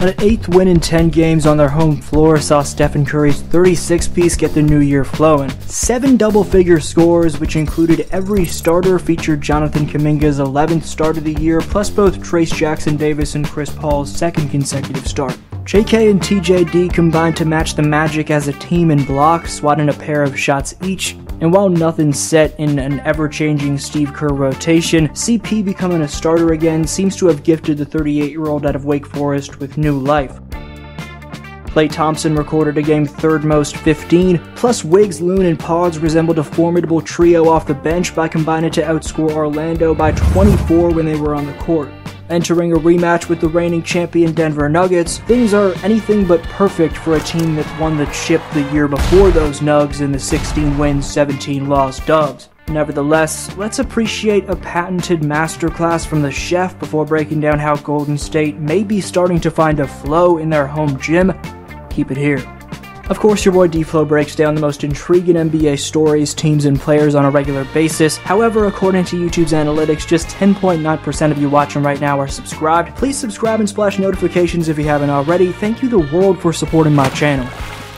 An eighth win in 10 games on their home floor saw Stephen Curry's 36 piece get the new year flowing. Seven double figure scores, which included every starter, featured Jonathan Kuminga's 11th start of the year, plus both Trayce Jackson Davis and Chris Paul's second consecutive start. JK and TJD combined to match the Magic as a team in blocks, swatting a pair of shots each. And while nothing's set in an ever changing Steve Kerr rotation, CP becoming a starter again seems to have gifted the 38 year old out of Wake Forest with new life. Klay Thompson recorded a game third most 15, plus Wiggs, Loon, and Pods resembled a formidable trio off the bench by combining to outscore Orlando by 24 when they were on the court. Entering a rematch with the reigning champion Denver Nuggets, things are anything but perfect for a team that won the chip the year before those Nugs in the 16 wins, 17 loss dubs. Nevertheless, let's appreciate a patented masterclass from the chef before breaking down how Golden State may be starting to find a flow in their home gym. Keep it here. Of course, your boy D-Flow breaks down the most intriguing NBA stories, teams, and players on a regular basis. However, according to YouTube's analytics, just 10.9% of you watching right now are subscribed. Please subscribe and splash notifications if you haven't already. Thank you the world for supporting my channel.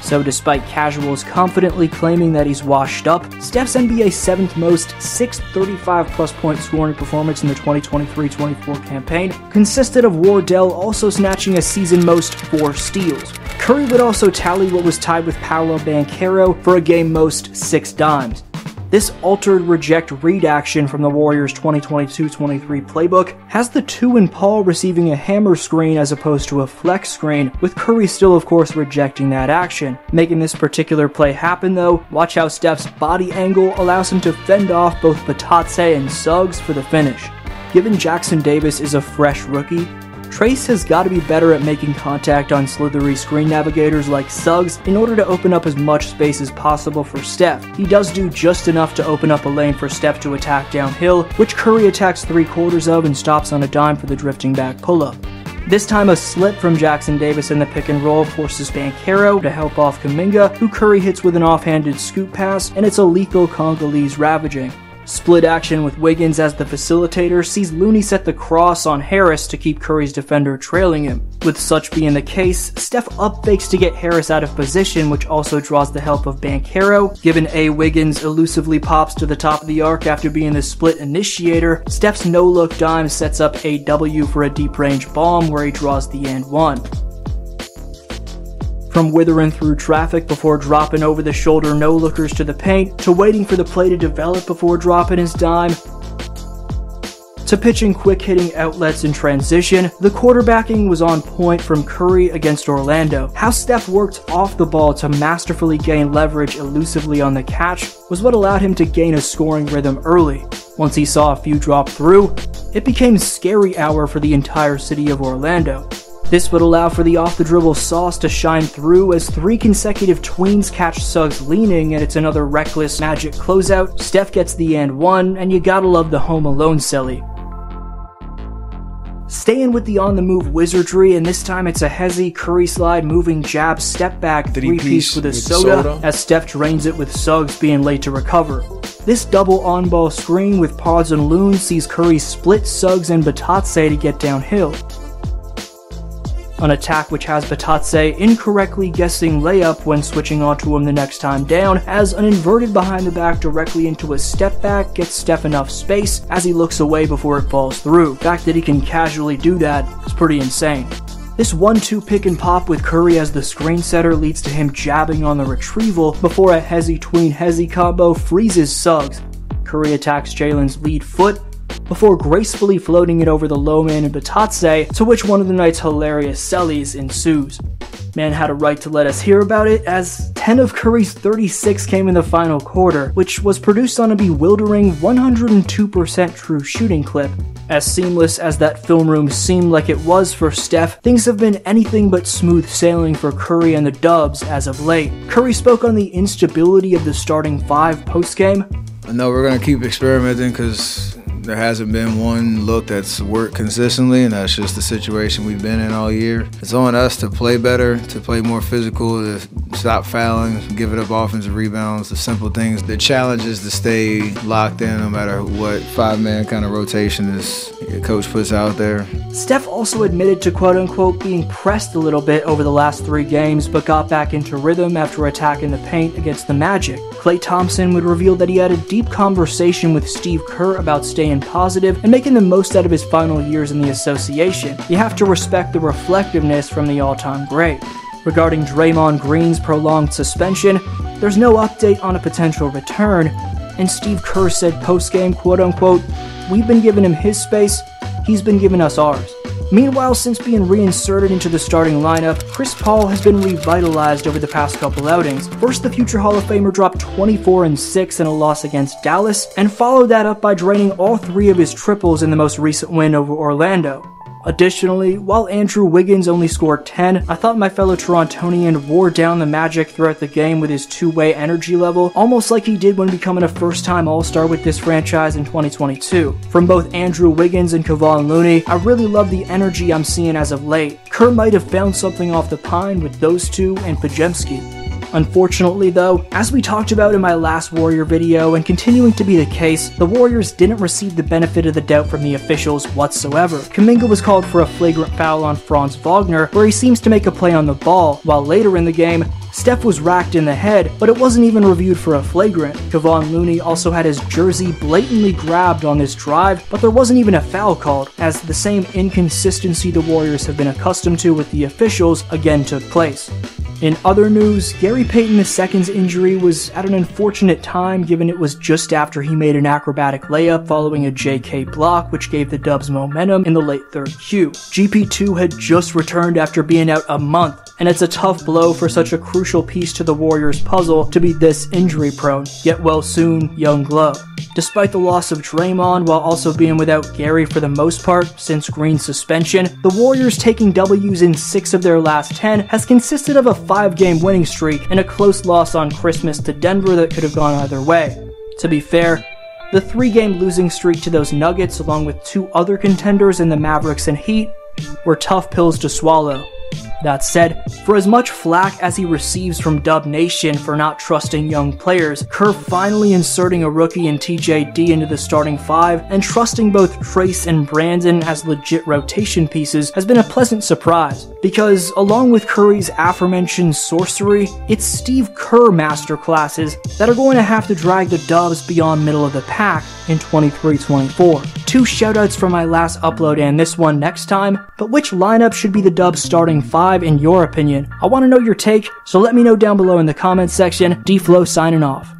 So, despite casuals confidently claiming that he's washed up, Steph's NBA seventh most 635 plus point scoring performance in the 2023 24 campaign consisted of Wardell also snatching a season most four steals. Curry would also tally what was tied with Paolo Banchero for a game most six dimes. This altered reject read action from the Warriors 2022-23 playbook has the 2 and Paul receiving a hammer screen as opposed to a flex screen, with Curry still of course rejecting that action. Making this particular play happen though, watch how Steph's body angle allows him to fend off both Bitadze and Suggs for the finish. Given Jackson Davis is a fresh rookie, Trayce has got to be better at making contact on slithery screen navigators like Suggs in order to open up as much space as possible for Steph. He does do just enough to open up a lane for Steph to attack downhill, which Curry attacks three quarters of and stops on a dime for the drifting back pull up. This time, a slip from Jackson Davis in the pick and roll forces Banchero to help off Kuminga, who Curry hits with an offhanded scoop pass, and it's a lethal Congolese ravaging. Split action with Wiggins as the facilitator sees Looney set the cross on Harris to keep Curry's defender trailing him. With such being the case, Steph up fakes to get Harris out of position, which also draws the help of Banchero. Given A. Wiggins elusively pops to the top of the arc after being the split initiator, Steph's no-look dime sets up a W for a deep-range bomb where he draws the and one. From withering through traffic before dropping over the shoulder no lookers to the paint, to waiting for the play to develop before dropping his dime, to pitching quick hitting outlets in transition, the quarterbacking was on point from Curry against Orlando. How Steph worked off the ball to masterfully gain leverage elusively on the catch was what allowed him to gain a scoring rhythm early. Once he saw a few drop through, it became scary hour for the entire city of Orlando. This would allow for the off the dribble sauce to shine through as three consecutive tweens catch Suggs leaning and it's another reckless magic closeout. Steph gets the and one, and you gotta love the home alone silly. Staying with the on the move wizardry, and this time it's a Hezzy Curry slide moving jab step back three piece with a soda, soda, as Steph drains it with Suggs being late to recover. This double on ball screen with Pods and Loon sees Curry split Suggs and Bitadze to get downhill an attack which has Bitadze incorrectly guessing layup when switching onto him the next time down, as an inverted behind the back directly into a step back gets Steph enough space as he looks away before it falls through. The fact that he can casually do that is pretty insane. This 1-2 pick and pop with Curry as the screen setter leads to him jabbing on the retrieval before a Hezzy tween Hezzy combo freezes Suggs. Curry attacks Jalen's lead foot before gracefully floating it over the low man and Bitadze, to which one of the night's hilarious sellies ensues. Man had a right to let us hear about it, as 10 of Curry's 36 came in the final quarter, which was produced on a bewildering 102% true shooting clip. As seamless as that film room seemed like it was for Steph, things have been anything but smooth sailing for Curry and the Dubs as of late. Curry spoke on the instability of the starting five post-game. I know we're to keep experimenting because there hasn't been one look that's worked consistently, and that's just the situation we've been in all year. It's on us to play better, to play more physical, to stop fouling, give it up offensive rebounds, the simple things. The challenge is to stay locked in no matter what five-man kind of rotation is the coach puts out there. Steph also admitted to quote unquote being pressed a little bit over the last three games, but got back into rhythm after attacking the paint against the Magic. Klay Thompson would reveal that he had a deep conversation with Steve Kerr about staying positive and making the most out of his final years in the association. You have to respect the reflectiveness from the all time great. Regarding Draymond Green's prolonged suspension, there's no update on a potential return, and Steve Kerr said post game, quote unquote, We've been giving him his space, he's been giving us ours. Meanwhile, since being reinserted into the starting lineup, Chris Paul has been revitalized over the past couple outings. First, the future Hall of Famer dropped 24 and 6 in a loss against Dallas, and followed that up by draining all three of his triples in the most recent win over Orlando. Additionally, while Andrew Wiggins only scored 10, I thought my fellow Torontonian wore down the Magic throughout the game with his two-way energy level, almost like he did when becoming a first-time All-Star with this franchise in 2022. From both Andrew Wiggins and Kevon Looney, I really love the energy I'm seeing as of late. Kerr might have found something off the pine with those two and Podziemski. Unfortunately though, as we talked about in my last Warrior video and continuing to be the case, the Warriors didn't receive the benefit of the doubt from the officials whatsoever. Kuminga was called for a flagrant foul on Franz Wagner where he seems to make a play on the ball, while later in the game, Steph was racked in the head, but it wasn't even reviewed for a flagrant. Kevon Looney also had his jersey blatantly grabbed on this drive, but there wasn't even a foul called, as the same inconsistency the Warriors have been accustomed to with the officials again took place. In other news, Gary Payton II's injury was at an unfortunate time given it was just after he made an acrobatic layup following a JK block which gave the Dubs momentum in the late third Q. GP2 had just returned after being out a month, and it's a tough blow for such a crucial piece to the Warriors' puzzle to be this injury prone, yet well soon, young Glove. Despite the loss of Draymond while also being without Gary for the most part since Green's suspension, the Warriors taking W's in 6 of their last 10 has consisted of a 5 game winning streak and a close loss on Christmas to Denver that could have gone either way. To be fair, the three game losing streak to those Nuggets, along with two other contenders in the Mavericks and Heat, were tough pills to swallow. That said, for as much flack as he receives from Dub Nation for not trusting young players, Kerr finally inserting a rookie in TJD into the starting five and trusting both Trayce and Brandin as legit rotation pieces has been a pleasant surprise. Because along with Curry's aforementioned sorcery, it's Steve Kerr masterclasses that are going to have to drag the Dubs beyond middle of the pack in 23-24. Two shoutouts from my last upload and this one next time, but which lineup should be the Dubs starting five in your opinion? I want to know your take, so let me know down below in the comments section. D-Flow signing off.